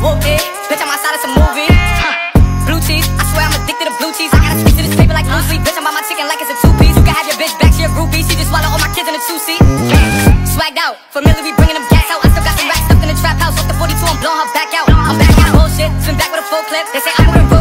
Whoop it, bitch, I'm outside of some movie. Huh. Blue cheese, I swear I'm addicted to blue cheese. I gotta stick to this paper like blue sleep. Bitch, I'm by my chicken like it's a two piece. You can have your bitch back, she a groupie. She just swallow all my kids in a two seat. Swagged out, familiar, we bringing them gas out. I still got some racks stuffed in the trap house. Off the 42, I'm blowing her back out. I'm back out, bullshit. Swim back with a full clip. They say I'm moving real.